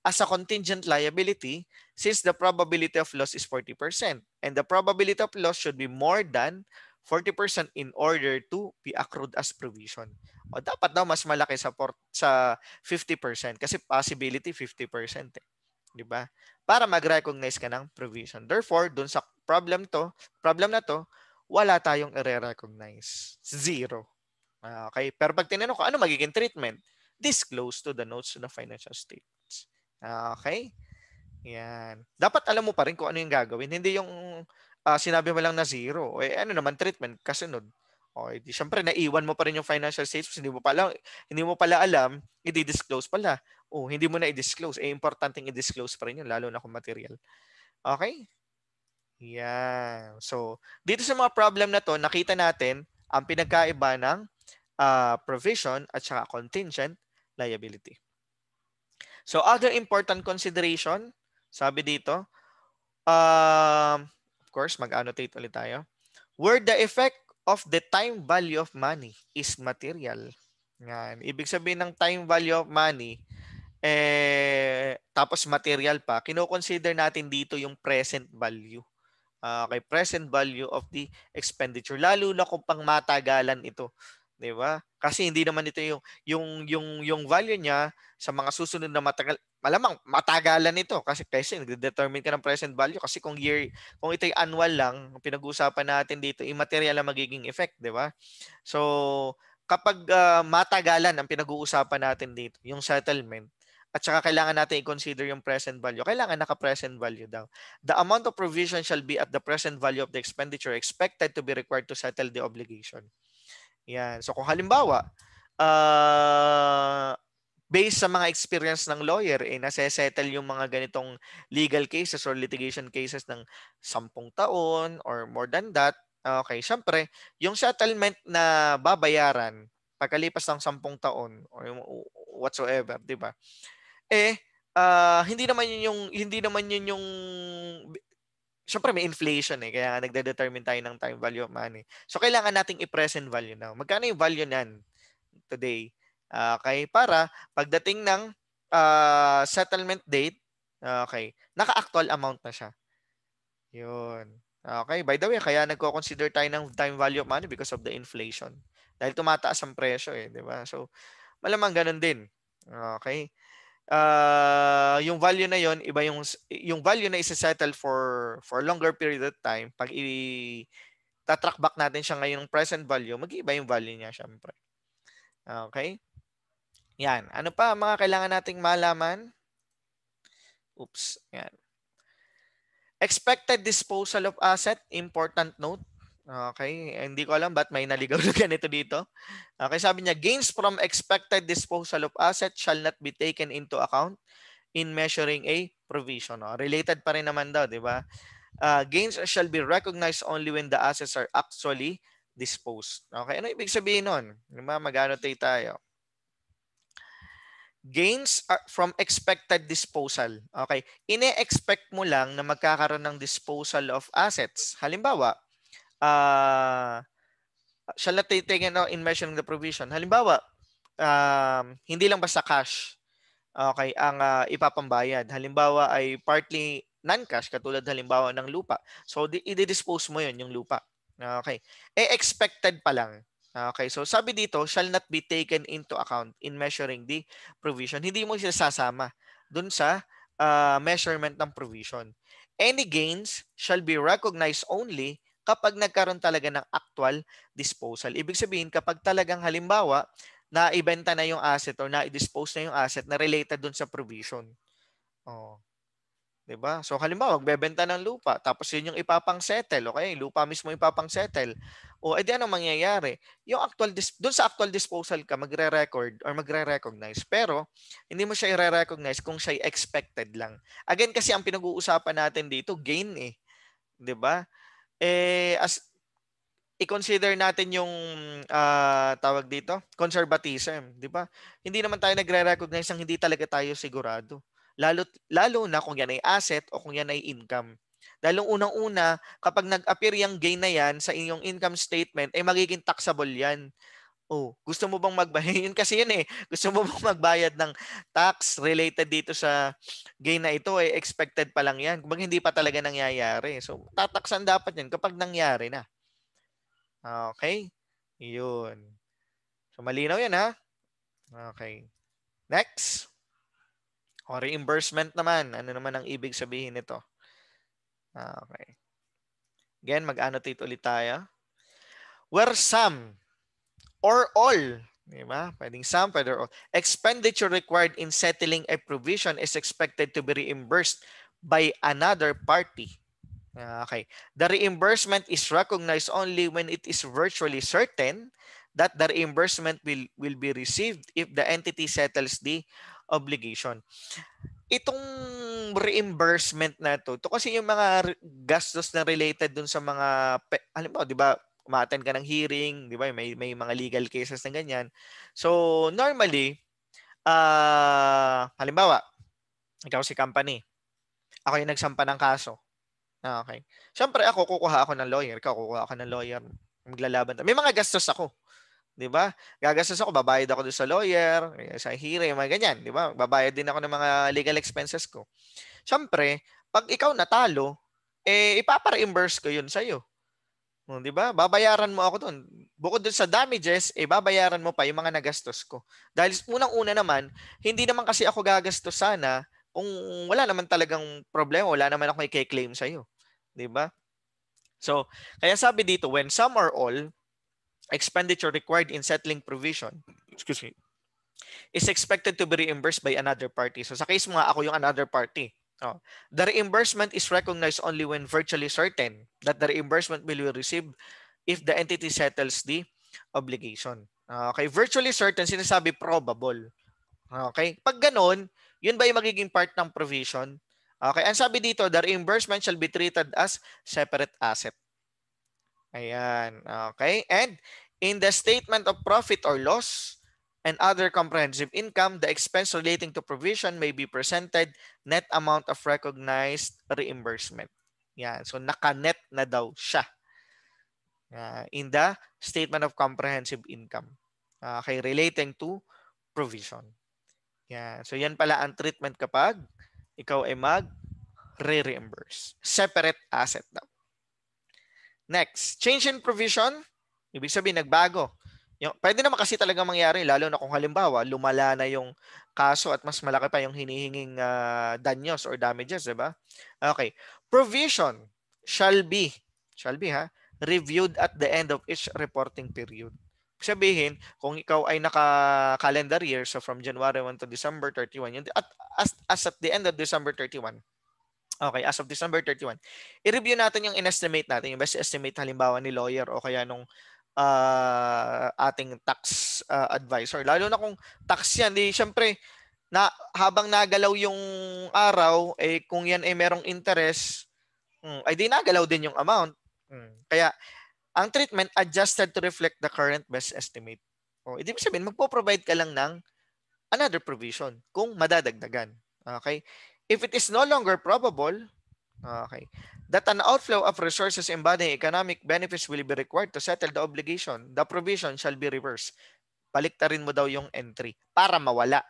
as a contingent liability since the probability of loss is 40% and the probability of loss should be more than 40% in order to be accrued as provision. O dapat daw mas malaki sa port, sa 50% kasi possibility 50% eh. 'Di ba? Para mag-recognize ka ng provision. Therefore, dun sa problem to, problem na to, wala tayong i-recognize. Zero. Okay? Pero pag tinanong ko, ano magiging treatment? Disclose to the notes to the financial state. Okay? Yan. Dapat alam mo pa rin kung ano yung gagawin. Hindi yung uh, sinabi mo lang na zero. Eh, ano naman treatment? Kasunod. Okay, di syempre naiwan mo pa rin yung financial statements, hindi mo pala hindi mo pala alam, i-disclose pala. Oh, hindi mo na i-disclose. Eh importante i-disclose pa rin yun lalo na kung material. Okay? Yan. So, dito sa mga problem na to, nakita natin ang pinagkaiba ng uh, provision at saka contingent liability. So, other important consideration, sabi dito, uh, of course, mag-annotate ulit tayo. Where the effect of the time value of money is material. Yan. Ibig sabihin ng time value of money, eh, tapos material pa, kino-consider natin dito yung present value. Uh, kay present value of the expenditure lalo na kung pang matagalan ito 'di ba kasi hindi naman ito yung yung yung yung value niya sa mga susunod na matagal malamang matagalan ito kasi kasi nagde-determine ka ng present value kasi kung year kung ito ay annual lang pinag-uusapan natin dito immaterial ang magiging effect di ba so kapag uh, matagalan ang pinag-uusapan natin dito yung settlement at saka kailangan natin i-consider yung present value. Kailangan naka-present value daw. The amount of provision shall be at the present value of the expenditure expected to be required to settle the obligation. Yan. So kung halimbawa, uh, based sa mga experience ng lawyer, eh, nase-settle yung mga ganitong legal cases or litigation cases ng sampung taon or more than that, okay, syempre, yung settlement na babayaran pagkalipas ng sampung taon or whatsoever, di ba? Eh, uh, hindi naman yun yung, hindi naman yun yung Siyempre may inflation eh, kaya nagde-determine tayo ng time value of money. So kailangan nating i-present value now. Magkano yung value niyan today? Okay, para pagdating ng uh, settlement date, okay, naka-actual amount na siya. Yun. Okay, by the way, kaya nagko-consider tayo ng time value of money because of the inflation. Dahil tumataas ang presyo eh, di ba? So, malamang ganun din. Okay? Uh, yung value na yon iba yung yung value na isa-settle for for longer period of time pag i tatrack back natin siya ngayon ng present value, mag-iba yung value niya syempre. Okay? Yan. Ano pa mga kailangan nating malaman? Oops. Yan. Expected disposal of asset, important note. Okay, hindi ko alam ba't may naligaw na ganito dito. Okay, sabi niya, gains from expected disposal of asset shall not be taken into account in measuring a provision. Oh, related pa rin naman daw, di ba? Uh, gains shall be recognized only when the assets are actually disposed. Okay, ano ibig sabihin nun? Diba? Mag-annotate tayo gains from expected disposal. Okay. Ine-expect mo lang na magkakaroon ng disposal of assets. Halimbawa, uh, shall not take taken in measuring the provision. Halimbawa, um, hindi lang basta cash okay, ang uh, ipapambayad. Halimbawa ay partly non-cash katulad halimbawa ng lupa. So i-dispose mo 'yon yung lupa. Okay. Eh expected pa lang. Okay, so sabi dito, shall not be taken into account in measuring the provision. Hindi mo siya sasama dun sa uh, measurement ng provision. Any gains shall be recognized only kapag nagkaroon talaga ng actual disposal. Ibig sabihin, kapag talagang halimbawa, na-ibenta na yung asset or na-dispose na yung asset na related dun sa provision. Oh. 'Di ba? So halimbawa, magbebenta ng lupa, tapos yun yung ipapang settle, okay? Lupa mismo ipapang settle. O edi ano mangyayari? Yung actual doon sa actual disposal ka magre-record or magre-recognize. Pero hindi mo siya i-recognize kung siya expected lang. Again kasi ang pinag-uusapan natin dito gain eh. 'Di ba? Eh as i-consider natin yung uh, tawag dito, conservatism, 'di ba? Hindi naman tayo nagre-recognize ng hindi talaga tayo sigurado. Lalo, lalo na kung yan ay asset o kung yan ay income. Dahil unang-una, kapag nag-appear yung gain na yan sa inyong income statement, ay eh, magiging taxable yan. Oh, gusto mo bang magbayad? Yun kasi yun eh. Gusto mo bang magbayad ng tax related dito sa gain na ito? Eh, expected pa lang yan. Kung hindi pa talaga nangyayari. So, tataksan dapat yan kapag nangyari na. Okay? Yun. So, malinaw yan ha? Okay. Next. O reimbursement naman, ano naman ang ibig sabihin nito? Okay. Again, mag-annotate ulit tayo. Where some or all, di ba? Pwedeng some, pwede all. Expenditure required in settling a provision is expected to be reimbursed by another party. Okay. The reimbursement is recognized only when it is virtually certain that the reimbursement will will be received if the entity settles the obligation. Itong reimbursement na to, to kasi yung mga gastos na related dun sa mga alam mo, 'di ba? Umattend ka ng hearing, 'di ba? May may mga legal cases na ganyan. So, normally uh, halimbawa, ikaw si company. Ako yung nagsampa ng kaso Ah, okay. Siyempre ako kukuha ako ng lawyer, ikaw kukuha ako ng lawyer. Maglalaban. May mga gastos ako. 'Di ba? Gagastos ako, babayad ako doon sa lawyer, sa hearing, mga ganyan, 'di ba? Babayad din ako ng mga legal expenses ko. Siyempre, pag ikaw natalo, eh ipapa-reimburse ko 'yun sa iyo. Oh, 'di ba? Babayaran mo ako doon. Bukod doon sa damages, eh babayaran mo pa yung mga nagastos ko. Dahil unang-una naman, hindi naman kasi ako gagastos sana kung wala naman talagang problema, wala naman ako i-claim sa iyo. 'Di ba? So, kaya sabi dito, when some or all expenditure required in settling provision, excuse me, is expected to be reimbursed by another party. So sa case mo nga, ako yung another party. Oh. The reimbursement is recognized only when virtually certain that the reimbursement will be received if the entity settles the obligation. Okay, virtually certain, sinasabi probable. Okay, pag ganun, yun ba yung magiging part ng provision? Okay, ang sabi dito, the reimbursement shall be treated as separate asset. Ayan, okay. And in the statement of profit or loss and other comprehensive income, the expense relating to provision may be presented net amount of recognized reimbursement. Yan, so naka-net na daw siya uh, in the statement of comprehensive income. Okay, relating to provision. Yan. So yan pala ang treatment kapag ikaw ay mag re-reimburse. Separate asset daw. Next, change in provision. Ibig sabihin, nagbago. Yung, pwede naman kasi talaga mangyari, lalo na kung halimbawa, lumala na yung kaso at mas malaki pa yung hinihinging uh, danyos or damages, di ba? Okay. Provision shall be, shall be ha, reviewed at the end of each reporting period. Sabihin, kung ikaw ay naka-calendar year, so from January 1 to December 31, yun, at as, as at the end of December 31, okay, as of December 31, i-review natin yung in-estimate natin, yung best estimate halimbawa ni lawyer o kaya nung uh, ating tax uh, advisor. Lalo na kung tax yan, di syempre, na habang nagalaw yung araw, eh kung yan ay merong interest, hmm, ay di nagalaw din yung amount. Hmm. Kaya ang treatment adjusted to reflect the current best estimate. O, ibig sabihin, magpo-provide ka lang ng another provision kung madadagdagan. Okay? If it is no longer probable, okay, that an outflow of resources embodying economic benefits will be required to settle the obligation, the provision shall be reversed. Paliktarin mo daw yung entry para mawala.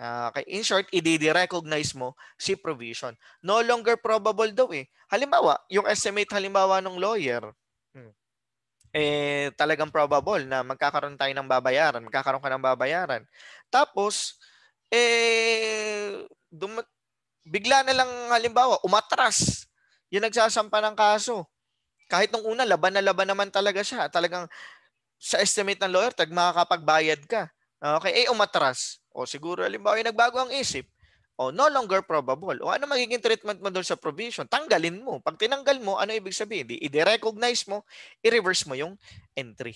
Okay. In short, i-recognize mo si provision. No longer probable daw eh. Halimbawa, yung estimate halimbawa ng lawyer, hmm, eh talagang probable na magkakaroon tayo ng babayaran, magkakaroon ka ng babayaran. Tapos eh dum- bigla na lang halimbawa umatras yung nagsasampa ng kaso. Kahit nung una laban na laban naman talaga siya. Talagang sa estimate ng lawyer tag makakapagbayad ka. Okay, eh umatras. O siguro halimbawa yung nagbago ang isip o no longer probable. O ano magiging treatment mo doon sa provision? Tanggalin mo. Pag tinanggal mo, ano ibig sabihin? Di, i-recognize mo, i-reverse mo yung entry.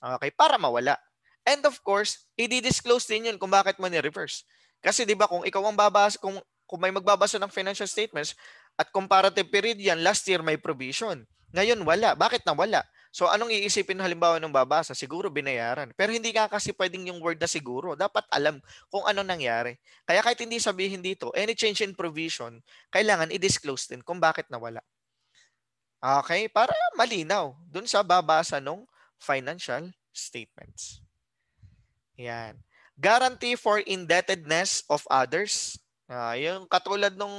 Okay, para mawala. And of course, i-disclose din yun kung bakit mo ni-reverse. Kasi 'di ba kung ikaw ang babasa kung kung may magbabasa ng financial statements at comparative period yan, last year may provision. Ngayon wala. Bakit na wala? So anong iisipin halimbawa ng babasa? Siguro binayaran. Pero hindi ka kasi pwedeng yung word na siguro. Dapat alam kung ano nangyari. Kaya kahit hindi sabihin dito, any change in provision, kailangan i-disclose din kung bakit nawala. Okay? Para malinaw dun sa babasa ng financial statements. Yan. Guarantee for indebtedness of others. Uh, yung katulad nung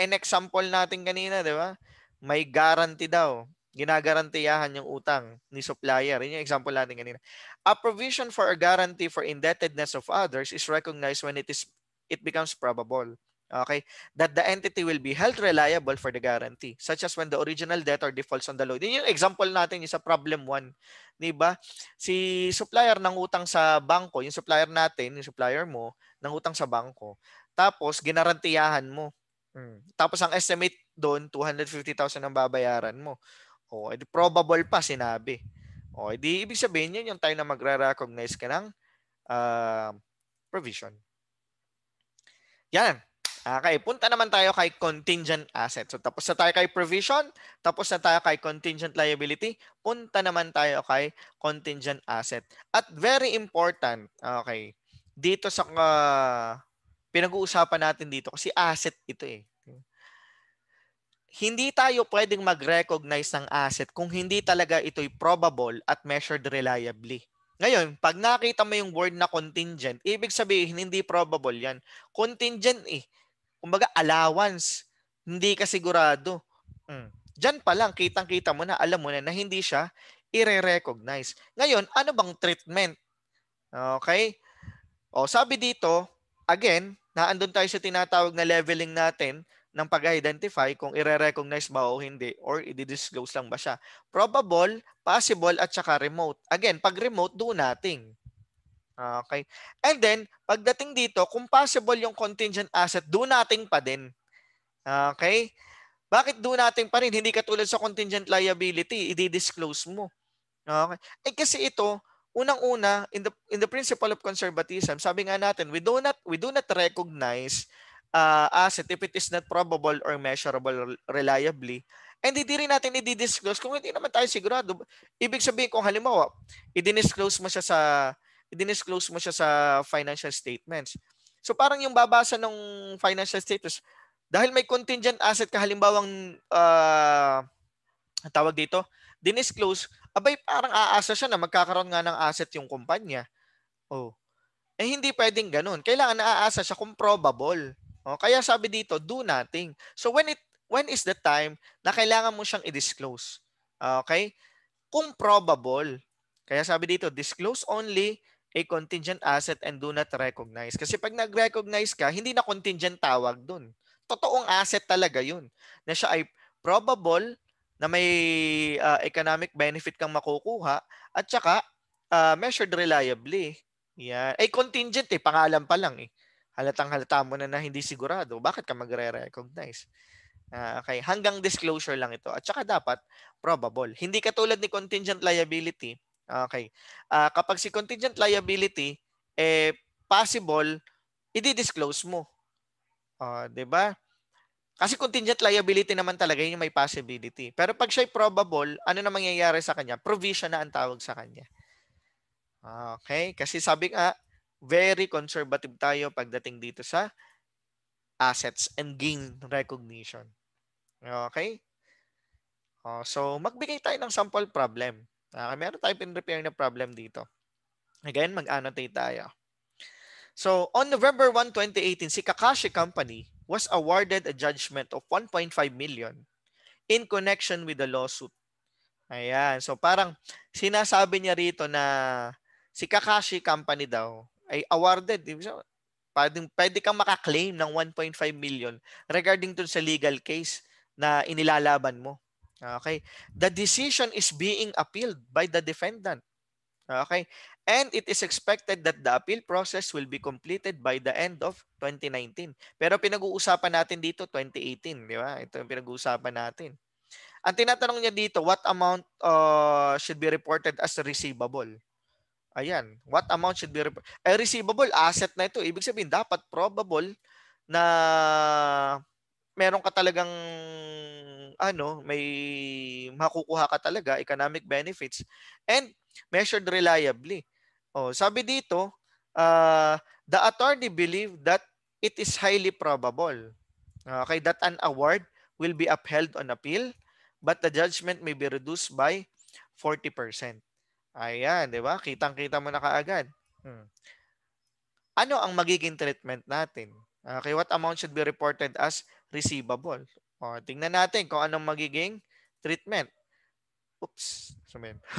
in example natin kanina, di ba? May guarantee daw ginagarantiyahan yung utang ni supplier. Yun yung example natin kanina. A provision for a guarantee for indebtedness of others is recognized when it is it becomes probable. Okay? That the entity will be held reliable for the guarantee, such as when the original debtor defaults on the loan. Yun yung example natin yung sa problem 1. Di ba? Si supplier ng utang sa bangko, yung supplier natin, yung supplier mo, ng utang sa bangko. Tapos, ginarantiyahan mo. Hmm. Tapos, ang estimate doon, 250,000 ang babayaran mo. O, edi probable pa, sinabi. O, edi ibig sabihin yun yung time na magre-recognize ka ng uh, provision. Yan. Okay, punta naman tayo kay contingent asset. So tapos na tayo kay provision, tapos na tayo kay contingent liability, punta naman tayo kay contingent asset. At very important, okay, dito sa uh, pinag-uusapan natin dito kasi asset ito eh. Hindi tayo pwedeng mag-recognize ng asset kung hindi talaga ito'y probable at measured reliably. Ngayon, pag nakita mo yung word na contingent, ibig sabihin hindi probable yan. Contingent eh kumbaga allowance. Hindi ka sigurado. Mm. Diyan pa lang, kitang-kita mo na, alam mo na na hindi siya i-recognize. Ngayon, ano bang treatment? Okay? O, sabi dito, again, naandun tayo sa tinatawag na leveling natin ng pag-identify kung i-recognize ba o hindi or i-disclose lang ba siya. Probable, possible, at saka remote. Again, pag remote, do nothing. Okay. And then, pagdating dito, kung possible yung contingent asset, do nating pa din. Okay? Bakit do nating pa rin? Hindi katulad sa contingent liability, i-disclose mo. Okay? Eh kasi ito, unang-una, in the, in the principle of conservatism, sabi nga natin, we do not, we do not recognize uh, asset if it is not probable or measurable reliably. And hindi rin natin i-disclose kung hindi naman tayo sigurado. Ibig sabihin kung halimbawa, i-disclose mo siya sa i-disclose mo siya sa financial statements. So parang yung babasa ng financial statements, dahil may contingent asset ka halimbawang uh, tawag dito, dinisclose, abay parang aasa siya na magkakaroon nga ng asset yung kumpanya. Oh. Eh hindi pwedeng ganun. Kailangan naaasa siya kung probable. Oh, kaya sabi dito, do nothing. So when it when is the time na kailangan mo siyang i-disclose? Okay? Kung probable. Kaya sabi dito, disclose only a contingent asset and do not recognize. Kasi pag nag-recognize ka, hindi na contingent tawag dun. Totoong asset talaga yun. Na siya ay probable na may uh, economic benefit kang makukuha at saka uh, measured reliably. Yan. Ay contingent eh, pangalan pa lang eh. Halatang halata mo na na hindi sigurado. Bakit ka magre-recognize? Uh, okay, hanggang disclosure lang ito. At saka dapat probable. Hindi katulad ni contingent liability Okay. Uh, kapag si contingent liability, eh, possible, i-disclose mo. Uh, 'di ba? Kasi contingent liability naman talaga yun yung may possibility. Pero pag siya probable, ano na mangyayari sa kanya? Provision na ang tawag sa kanya. Okay? Kasi sabi nga, very conservative tayo pagdating dito sa assets and gain recognition. Okay? Uh, so, magbigay tayo ng sample problem. Okay, meron tayong pin-repair na problem dito. Again, mag-annotate tayo. So, on November 1, 2018, si Kakashi Company was awarded a judgment of 1.5 million in connection with the lawsuit. Ayan. So, parang sinasabi niya rito na si Kakashi Company daw ay awarded. Pwede, pwede kang makaklaim ng 1.5 million regarding dun sa legal case na inilalaban mo. Okay? The decision is being appealed by the defendant. Okay? And it is expected that the appeal process will be completed by the end of 2019. Pero pinag-uusapan natin dito 2018, di ba? Ito yung pinag-uusapan natin. Ang tinatanong niya dito, what amount uh, should be reported as receivable? Ayan, what amount should be reported? Eh, receivable, asset na ito. Ibig sabihin, dapat probable na meron ka talagang ano, may makukuha ka talaga economic benefits and measured reliably. Oh, sabi dito, uh, the attorney believe that it is highly probable okay, that an award will be upheld on appeal but the judgment may be reduced by 40%. Ayan, di ba? Kitang-kita mo na kaagad. Hmm. Ano ang magiging treatment natin? Okay, what amount should be reported as receivable? O, tingnan natin kung anong magiging treatment. Oops. Sumin.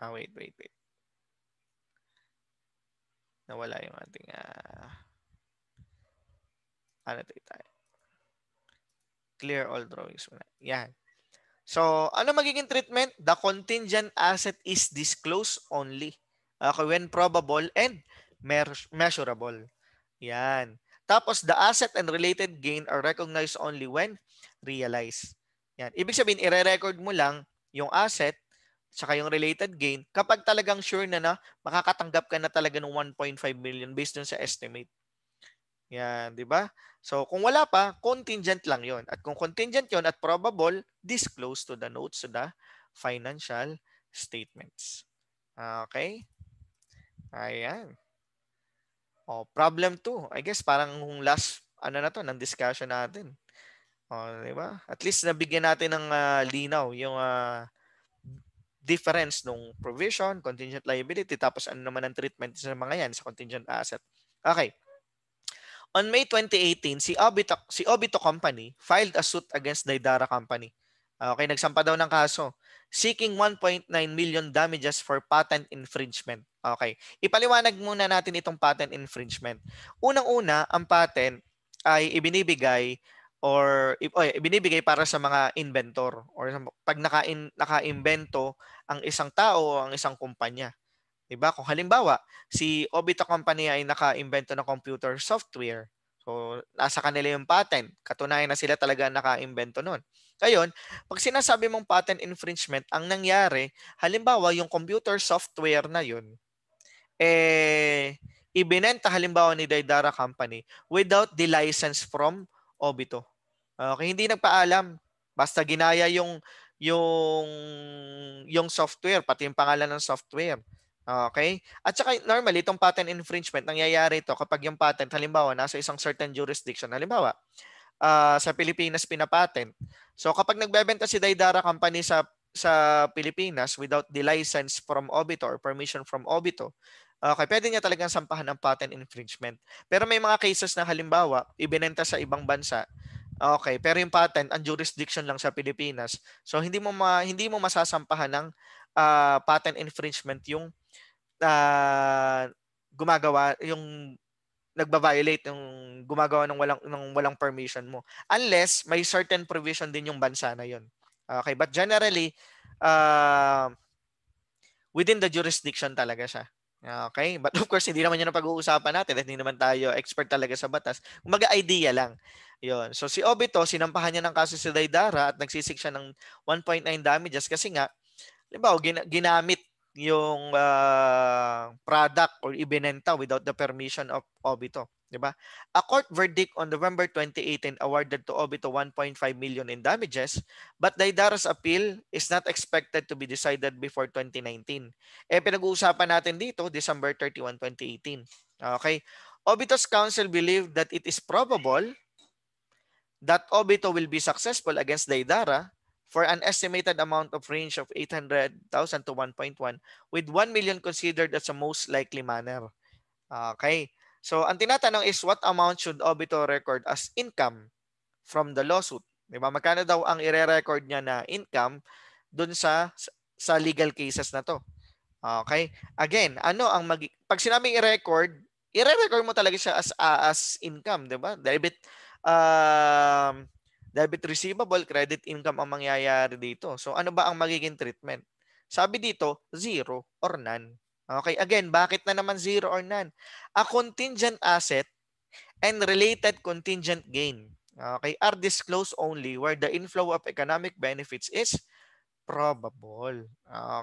ah, wait, wait, wait. Nawala yung ating uh, ano tayo? Clear all drawings muna. Yan. So, ano magiging treatment? The contingent asset is disclosed only. Okay, when probable and measurable. Yan. Tapos the asset and related gain are recognized only when realized. Yan. Ibig sabihin, ire-record mo lang yung asset saka yung related gain kapag talagang sure na na makakatanggap ka na talaga ng 1.5 million based dun sa estimate. Yan, di ba? So, kung wala pa, contingent lang yon At kung contingent yon at probable, disclose to the notes to the financial statements. Okay? Ayan. Oh, problem 2. I guess parang last ano na to ng discussion natin. Oh, di ba? At least nabigyan natin ng uh, linaw yung uh, difference ng provision, contingent liability, tapos ano naman ang treatment sa mga yan sa contingent asset. Okay. On May 2018, si Obito, si Obito Company filed a suit against Daidara Company. Okay, nagsampa daw ng kaso seeking 1.9 million damages for patent infringement. Okay, ipaliwanag muna natin itong patent infringement. Unang-una, ang patent ay ibinibigay or oh, ibinibigay para sa mga inventor or pag naka-in, naka-imbento ang isang tao o ang isang kumpanya. 'Di ba? Kung halimbawa, si Obito Company ay naka-imbento ng computer software. So, nasa kanila yung patent. Katunayan na sila talaga naka-imbento noon. Ngayon, pag sinasabi mong patent infringement, ang nangyari, halimbawa yung computer software na yun, eh, ibinenta halimbawa ni Daidara Company without the license from Obito. Okay, hindi nagpaalam. Basta ginaya yung yung yung software, pati yung pangalan ng software. Okay? At saka normally itong patent infringement nangyayari ito kapag yung patent halimbawa nasa isang certain jurisdiction. Halimbawa, uh, sa Pilipinas pinapatent. So kapag nagbebenta si Daidara Company sa sa Pilipinas without the license from Obito or permission from Obito, okay, pwede niya talagang sampahan ng patent infringement. Pero may mga cases na halimbawa, ibinenta sa ibang bansa, okay, pero yung patent, ang jurisdiction lang sa Pilipinas. So hindi mo ma, hindi mo masasampahan ng uh, patent infringement yung uh, gumagawa yung nagba-violate yung gumagawa ng walang ng walang permission mo unless may certain provision din yung bansa na yon. Okay, but generally uh, within the jurisdiction talaga siya. Okay? But of course, hindi naman yun ang pag-uusapan natin hindi naman tayo expert talaga sa batas. Kumaga idea lang. Yon. So si Obito, sinampahan niya ng kaso si Daidara at nagsisik siya ng 1.9 damages kasi nga, limbawa, gin- ginamit yung uh, product or ibinenta without the permission of Obito, 'di ba? A court verdict on November 2018 awarded to Obito 1.5 million in damages, but Daidara's appeal is not expected to be decided before 2019. Eh pinag-uusapan natin dito December 31, 2018. Okay? Obito's counsel believed that it is probable that Obito will be successful against Daidara for an estimated amount of range of 800,000 to 1.1 with 1 million considered as a most likely manner. Okay. So, ang tinatanong is what amount should Obito record as income from the lawsuit? Di ba? Magkano daw ang ire-record niya na income dun sa sa legal cases na to? Okay? Again, ano ang mag pag sinabing i-record, i-record mo talaga siya as uh, as income, 'di ba? Debit um debit receivable, credit income ang mangyayari dito. So ano ba ang magiging treatment? Sabi dito, zero or none. Okay, again, bakit na naman zero or none? A contingent asset and related contingent gain okay, are disclosed only where the inflow of economic benefits is probable.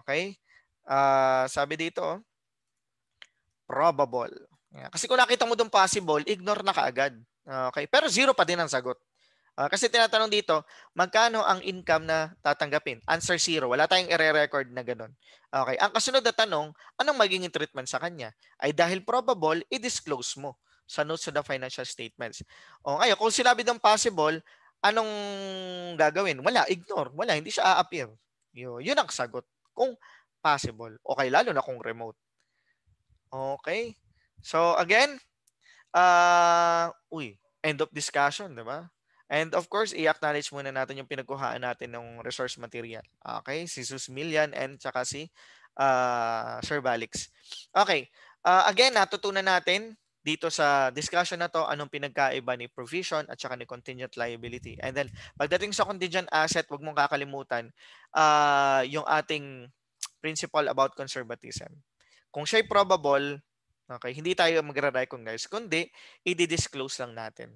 Okay? Uh, sabi dito, probable. Kasi kung nakita mo doon possible, ignore na kaagad. Okay? Pero zero pa din ang sagot. Uh, kasi tinatanong dito, magkano ang income na tatanggapin? Answer zero. Wala tayong i-record na ganun. Okay. Ang kasunod na tanong, anong magiging treatment sa kanya? Ay dahil probable, i-disclose mo sa notes of the financial statements. O ngayon, kung sinabi ng possible, anong gagawin? Wala, ignore. Wala, hindi siya a-appear. Yun, yun ang sagot. Kung possible. Okay, lalo na kung remote. Okay. So again, uh, uy, end of discussion, di ba? And of course, i-acknowledge muna natin yung pinagkuhaan natin ng resource material. Okay, si Susmilian and saka si uh, Sir Balix. Okay, uh, again, natutunan natin dito sa discussion na to anong pinagkaiba ni provision at saka ni contingent liability. And then, pagdating sa contingent asset, wag mong kakalimutan uh, yung ating principle about conservatism. Kung siya'y probable, Okay, hindi tayo magre-recognize, kundi i-disclose lang natin.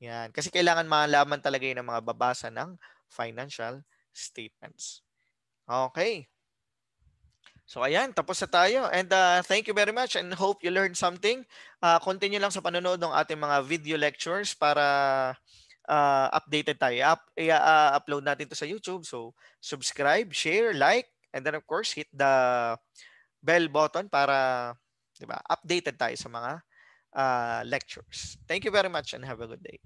Yan. Kasi kailangan malaman talaga yun ng mga babasa ng financial statements. Okay. So ayan, tapos na tayo. And uh, thank you very much and hope you learned something. Uh, continue lang sa panonood ng ating mga video lectures para uh, updated tayo. Up, uh, upload natin to sa YouTube. So subscribe, share, like, and then of course hit the bell button para 'di ba? Updated tayo sa mga uh, lectures. Thank you very much and have a good day.